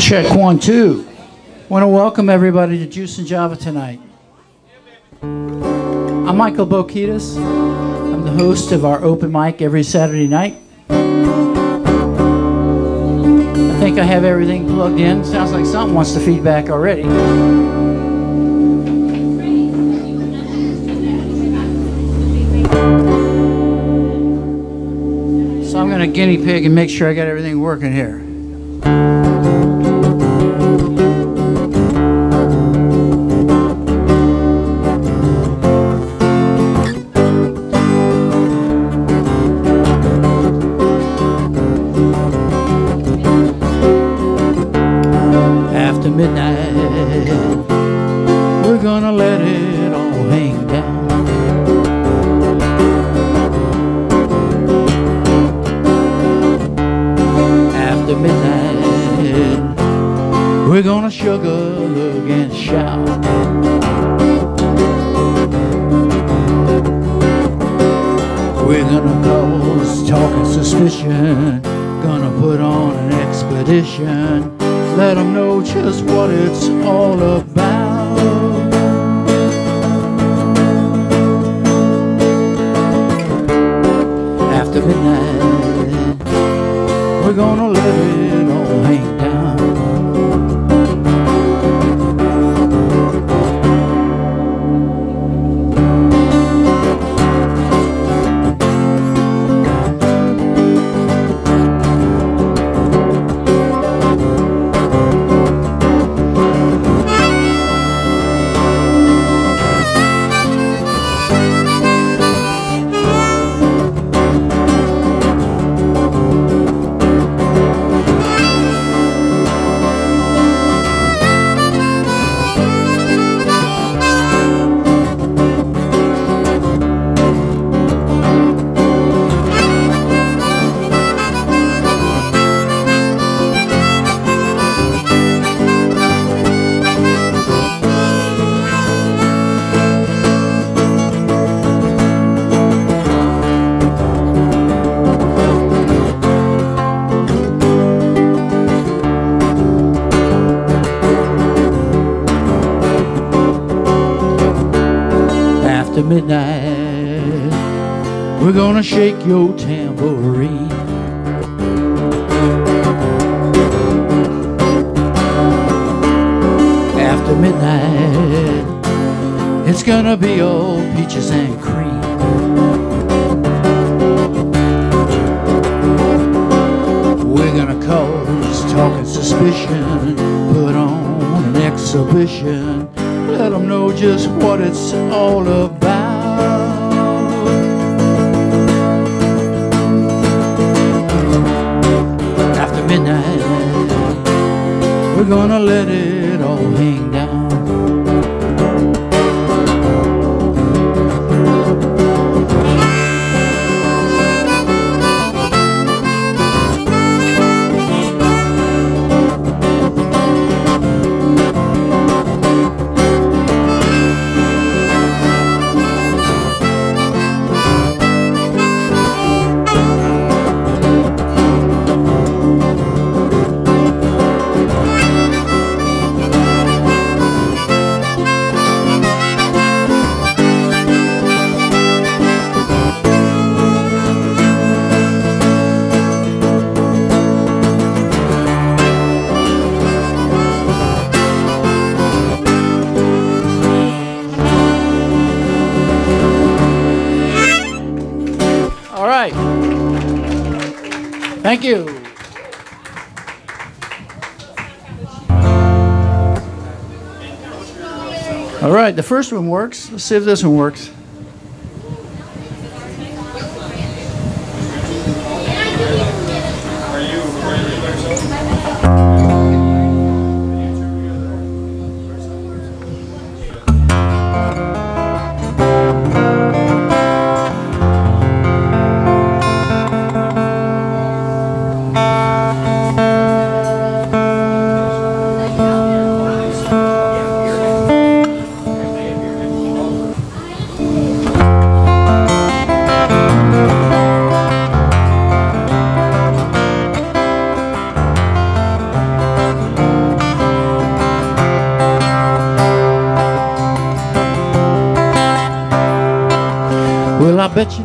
Check one, two. Want to welcome everybody to Juice and Java tonight. I'm Michael Boukedes. I'm the host of our open mic every Saturday night. I think I have everything plugged in. Sounds like something wants to feedback already. So I'm going to guinea pig and make sure I got everything working here. We're gonna let it all hang gonna shake your tambourine. After midnight, it's gonna be all peaches and cream. We're gonna cause talk and suspicion, put on an exhibition, let them know just what it's all about. We're gonna let it all hang down. Thank you. All right, the first one works. Let's see if this one works.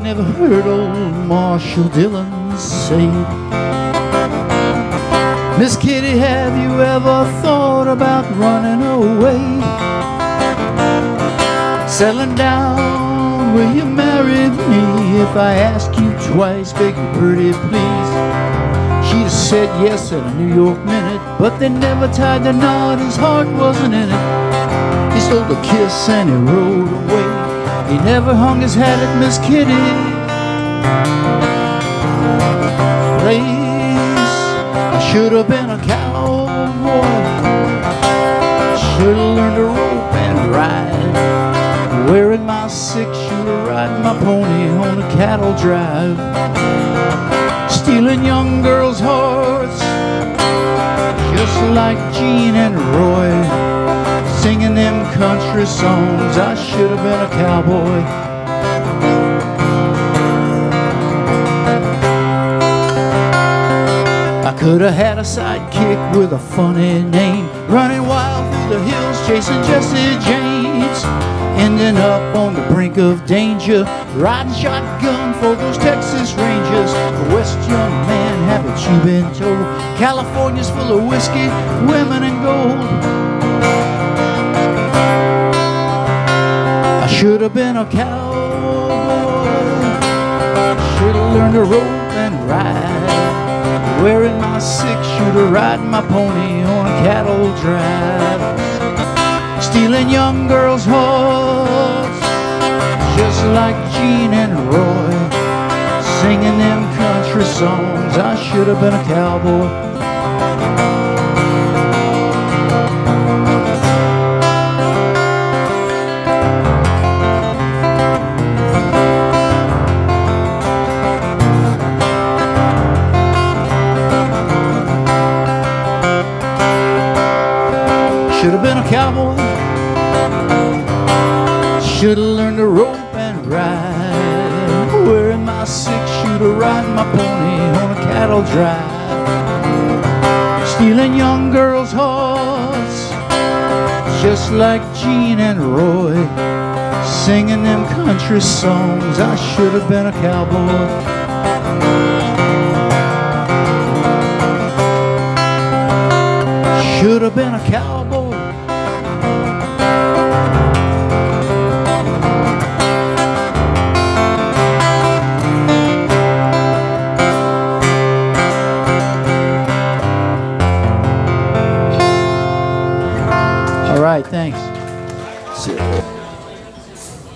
Never heard old Marshall Dillon say Miss Kitty, have you ever thought about running away? Settling down, will you marry me if I ask you twice, you pretty please? She'd have said yes in a New York minute, but they never tied the knot, his heart wasn't in it. He stole a kiss and he rode away. He never hung his hat at Miss Kitty. place. I should have been a cowboy. Should have learned to rope and ride. Wearing my six shooter, riding my pony on a cattle drive. Stealing young girls' hearts, just like Gene and Roy them country songs. I should have been a cowboy. I could have had a sidekick with a funny name, running wild through the hills, chasing Jesse James, ending up on the brink of danger, riding shotgun for those Texas Rangers. West young man, haven't you been told? California's full of whiskey, women, and gold. Should have been a cowboy. Should have learned to rope and ride. Wearing my six shooter, riding my pony on a cattle drive. Stealing young girls' hearts, just like Gene and Roy. Singing them country songs. I should have been a cowboy. Cowboy. Should have learned to rope and ride. Wearing my six shooter, riding my pony on a cattle drive. Stealing young girls' hearts, just like Gene and Roy. Singing them country songs. I should have been a cowboy. should have been a cowboy.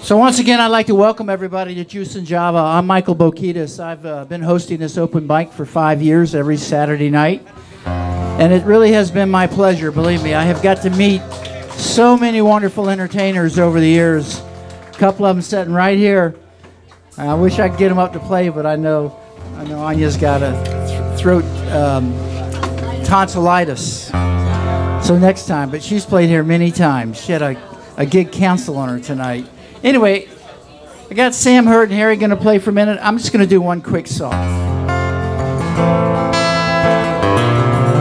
So once again, I'd like to welcome everybody to Juice and Java. I'm Michael Boukedes. I've uh, been hosting this open mic for five years every Saturday night. And it really has been my pleasure, believe me. I have got to meet so many wonderful entertainers over the years. A couple of them sitting right here. I wish I could get them up to play, but I know, I know Anya's got a th- throat um, tonsillitis. So next time, but she's played here many times. She had a, a gig cancel on her tonight. Anyway, I got Sam Hurd and Harry going to play for a minute. I'm just going to do one quick song.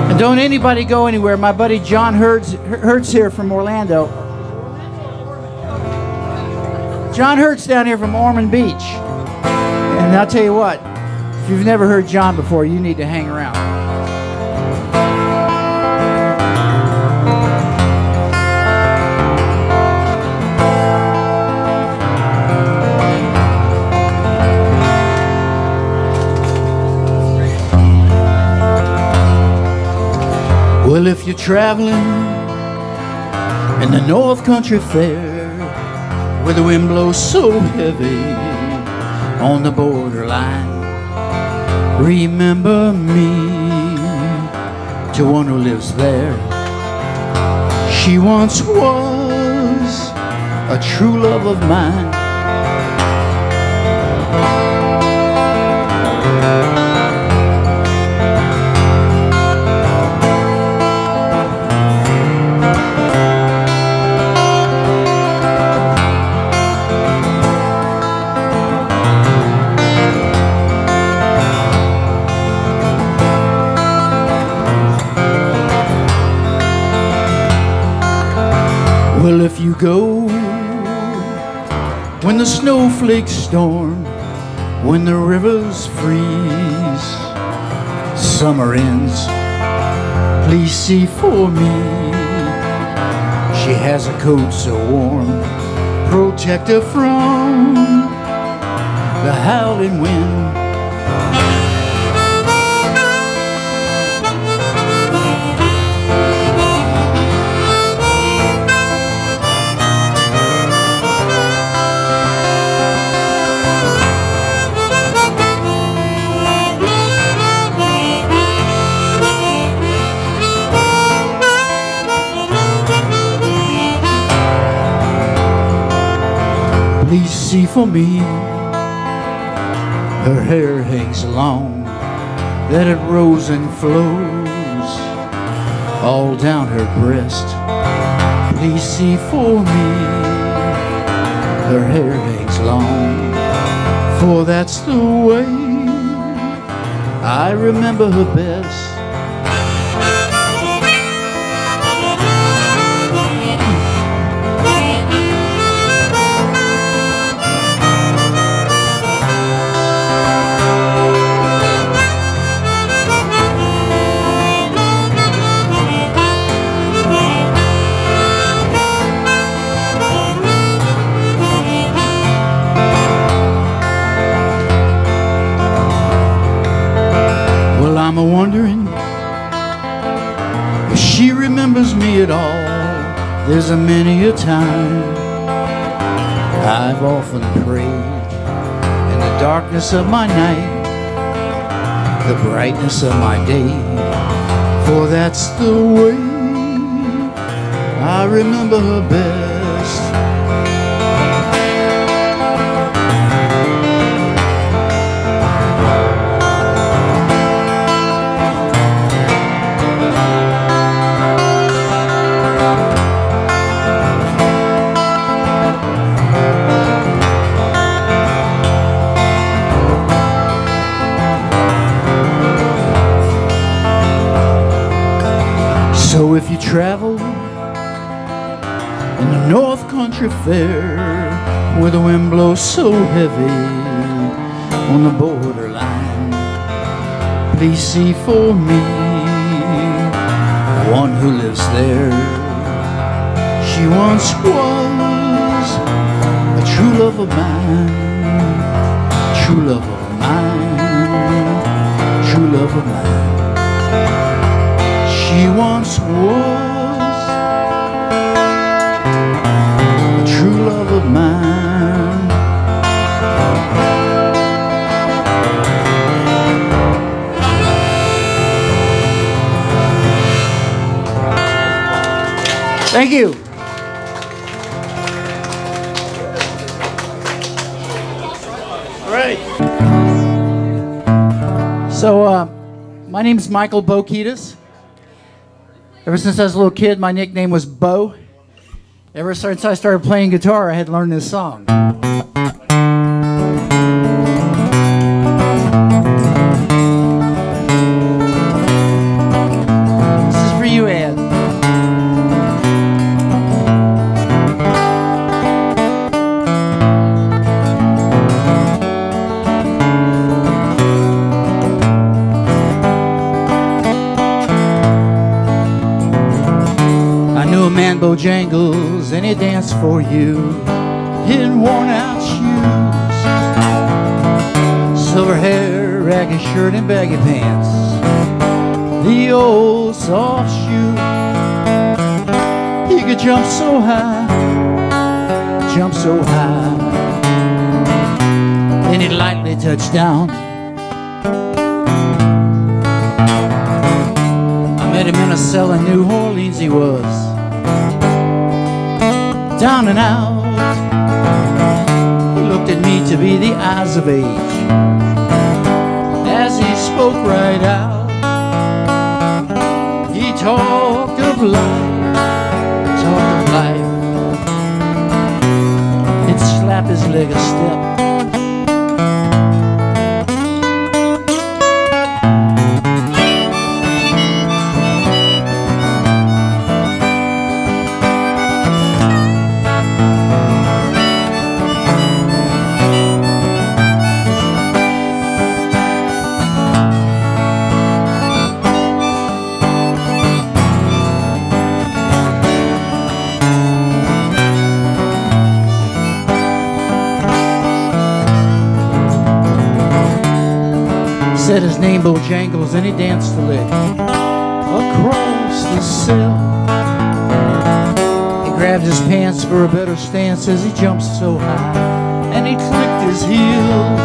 And don't anybody go anywhere. My buddy John Hurts, Hurts here from Orlando. John Hurts down here from Ormond Beach. And I'll tell you what, if you've never heard John before, you need to hang around. Well, if you're traveling in the North Country Fair, where the wind blows so heavy on the borderline, remember me to one who lives there. She once was a true love of mine. Well, if you go when the snowflakes storm, when the rivers freeze, summer ends, please see for me. She has a coat so warm, protect her from the howling wind. Please see for me. Her hair hangs long that it rolls and flows all down her breast. Please see for me. Her hair hangs long for that's the way I remember her best There's a many a time I've often prayed in the darkness of my night, the brightness of my day, for that's the way I remember her best. Country Fair where the wind blows so heavy on the borderline, please see for me one who lives there. She once was a true love of mine, true love of mine, true love of mine. She once was of mine. Thank you. All right. So, uh, my name's Michael Boukedes. Ever since I was a little kid, my nickname was Bo. Ever since I started playing guitar, I had learned this song. Bojangles and he danced for you in worn out shoes, silver hair, ragged shirt, and baggy pants. The old soft shoe. He could jump so high, jump so high. Then he'd lightly touch down. I met him in a cell in New Orleans, he was down and out. He looked at me to be the eyes of age as he spoke right out. He talked of life, talked of life. He'd slap his leg a step. Name Bojangles and he danced a lick across the sill. He grabbed his pants for a better stance as he jumped so high and he clicked his heels.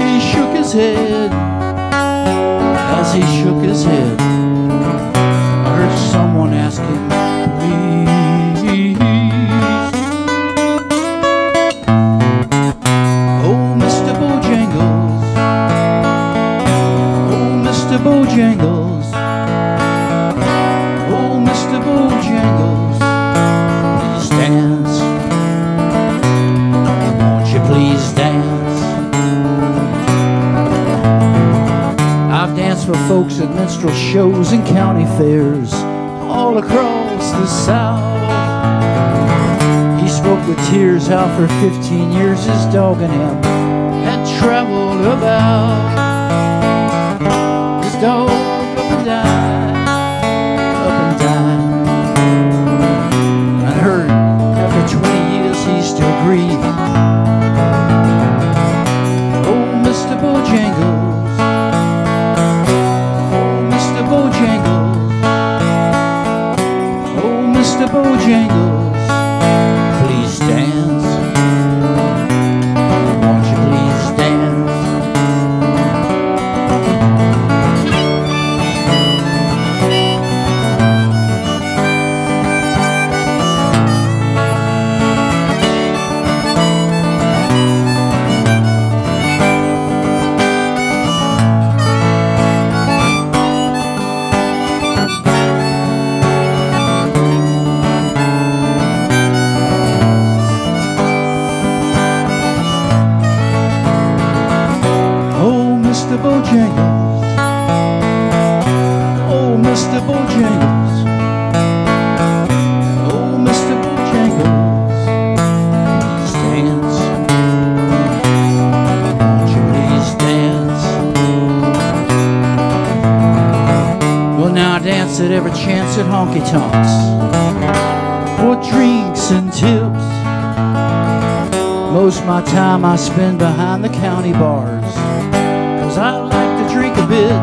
He shook his head as he shook his head. I heard someone folks at minstrel shows and county fairs all across the South. He spoke with tears how for 15 years his dog and him had traveled about. His dog up and died, and tips. Most my time I spend behind the county bars. Cause I like to drink a bit.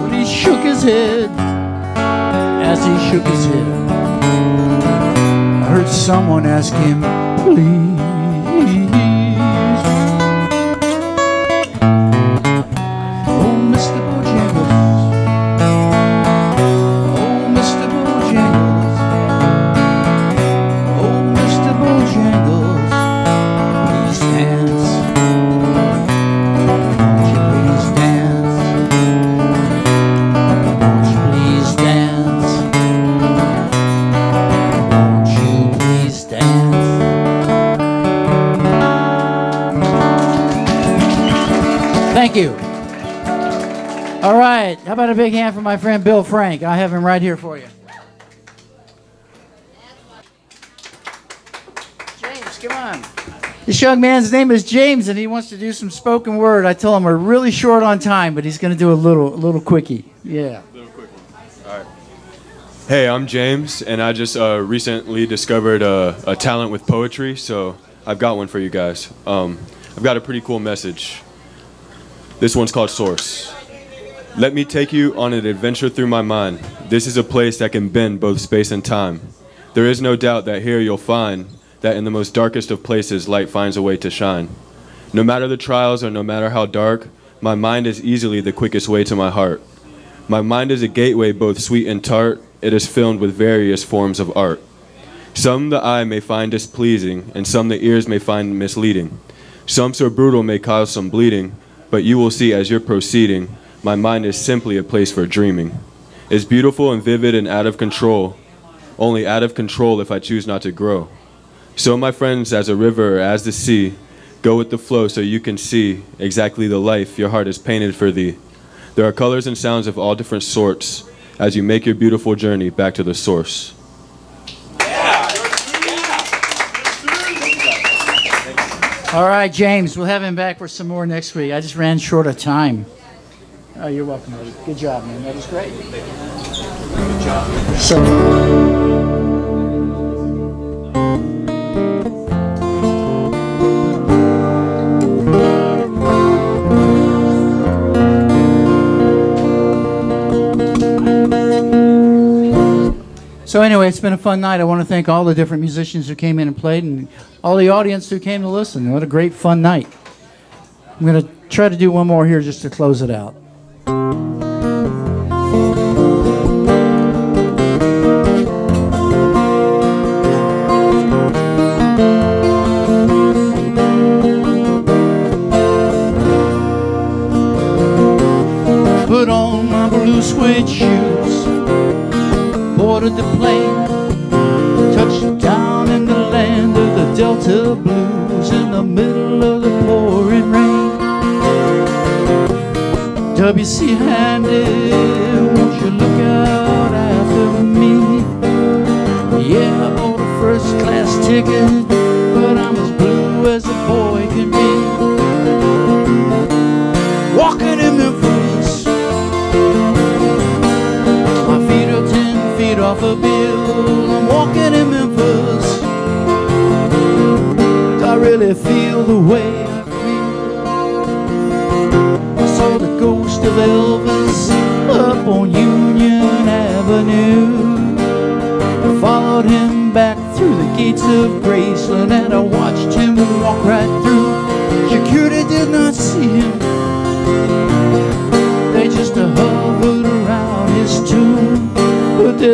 But he shook his head as he shook his head. I heard someone ask him, please. You. All right, how about a big hand for my friend Bill Frank? I have him right here for you. James, come on. This young man's name is James, and he wants to do some spoken word. I tell him we're really short on time, but he's going to do a little, a little quickie. Yeah. Hey, I'm James, and I just uh, recently discovered a, a talent with poetry, so I've got one for you guys. Um, I've got a pretty cool message. This one's called Source. Let me take you on an adventure through my mind. This is a place that can bend both space and time. There is no doubt that here you'll find that in the most darkest of places, light finds a way to shine. No matter the trials or no matter how dark, my mind is easily the quickest way to my heart. My mind is a gateway both sweet and tart. It is filled with various forms of art. Some the eye may find displeasing, and some the ears may find misleading. Some so brutal may cause some bleeding, but you will see as you're proceeding, my mind is simply a place for dreaming. It's beautiful and vivid and out of control, only out of control if I choose not to grow. So, my friends, as a river as the sea, go with the flow so you can see exactly the life your heart is painted for thee. There are colors and sounds of all different sorts as you make your beautiful journey back to the source. All right, James, we'll have him back for some more next week. I just ran short of time. Oh, you're welcome, buddy. Good job, man. That was great. Good job. So. Anyway, it's been a fun night. I want to thank all the different musicians who came in and played and all the audience who came to listen. What a great fun night. I'm going to try to do one more here just to close it out. Put on my blue suede shoes, boarded the plane, touched down in the land of the Delta Blues in the middle of the pouring rain. W.C. Handy, won't you look out after me? Yeah, I bought a first class ticket, off a Beale. I'm walking in Memphis. I really feel the way I feel. I saw the ghost of Elvis up on Union Avenue. I followed him back through the gates of Graceland and I watched him walk right through. Security did not see him.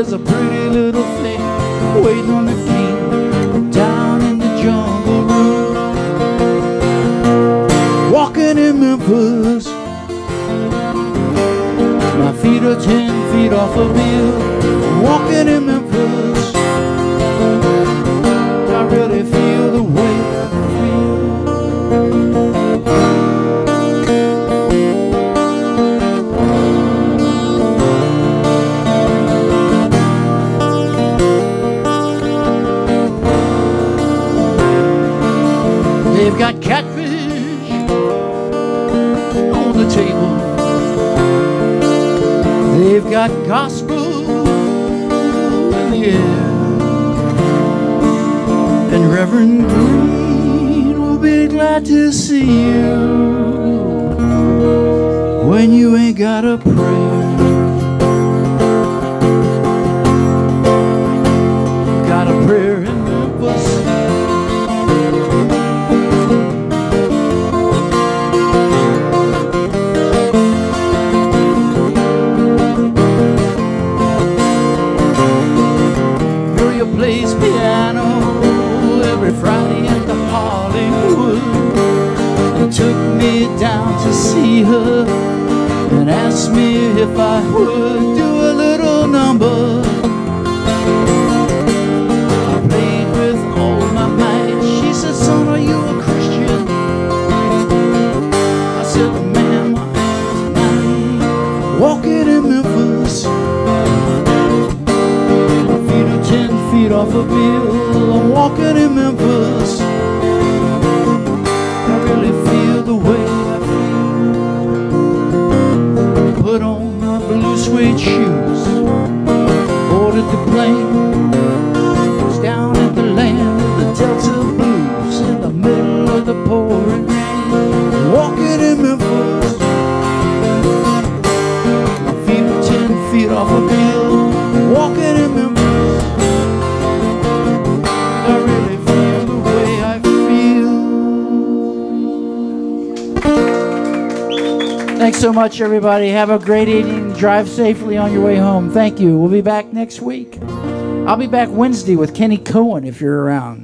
There's a pretty little thing waiting on the king down in the jungle room. Walking in Memphis. My feet are ten feet off a Beale. Walking in Memphis. Me if I would do The plane. Was down at the land of the Delta Blues in the middle of the pouring rain. Walking in Memphis. My feet are ten feet off a. Walking in Memphis. I really feel the way I feel. Thanks so much, everybody. Have a great evening. Drive safely on your way home. Thank you. We'll be back next week. I'll be back Wednesday with Kenny Cohen if you're around.